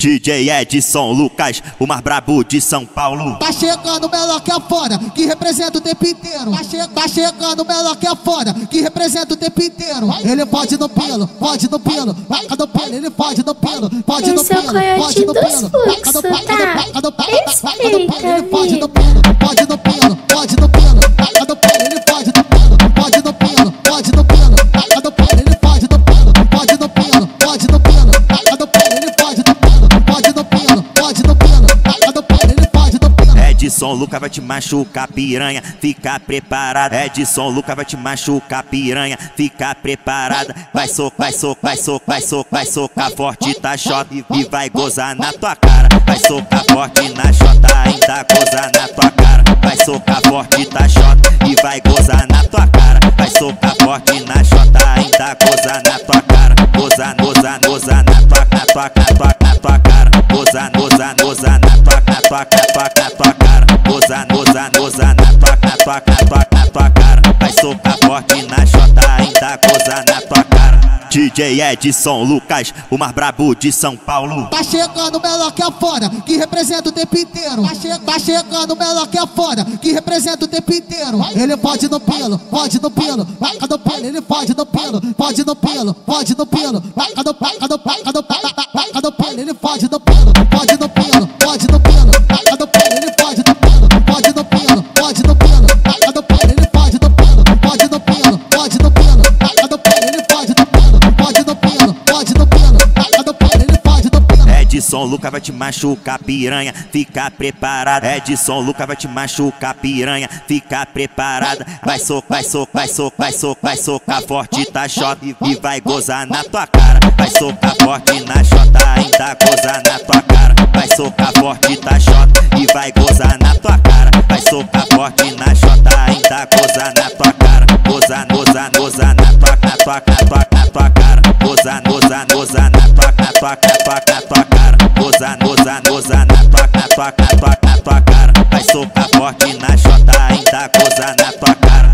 DJ Edson Lucas, o mais brabo de São Paulo. Tá chegando o menor que é fora, que representa o tempo inteiro. Tá, che tá chegando o menor que é fora, que representa o tempo inteiro. Ele pode no pelo, pode no pelo, vai no pelo, ele pode no pelo, pode no pelo, pode no pelo, vai no pelo, vai no pelo, ele pode no pelo, pode no pelo, pode no pelo, Edson Lucas vai te machucar piranha, fica preparada. Edson Lucas vai te machucar piranha, fica preparada. Vai soco, vai soco, vai soco, vai soco, vai socar forte, tá shot e vai gozar na tua cara. Vai socar forte na chota, ainda gozar na tua cara. Vai socar forte, tá shot e vai gozar na tua cara. Vai socar forte na chota, ainda gozar na tua cara. Goza, goza, goza na tua, na tua, na tua, na tua cara. Na tua, na tua, na tua, na tua cara. Vai socar forte na chota, ainda goza na tua cara. DJ Edson Lucas, o mais brabo de São Paulo. Tá chegando o menor que é fora, que representa o tempo inteiro. Tá, che tá chegando o menor que é fora, que representa o tempo inteiro. Ele pode no pelo, pode no pelo, vai no pelo, ele pode no pelo, pode no pelo, pode no pelo, vai no vai no no pelo, ele pode no pelo, Edson Lucas vai te machucar piranha, fica preparada. Edson Lucas vai te machucar piranha, fica preparada. Vai soco, vai soco, vai soco, vai soco, vai socar forte, tá shot e vai gozar na tua cara. Vai socar forte na chota, ainda gozar na tua cara. Vai socar forte, tá shot e vai gozar na tua cara. Vai socar forte na chota, ainda gozar na tua cara. Goza, goza, goza na tua, na tua, na tua, na tua cara. Goza, goza, goza na tua, na tua, na Goza na tua, tua, tua, na tua cara. Vai socar forte na chota, ainda goza na tua cara.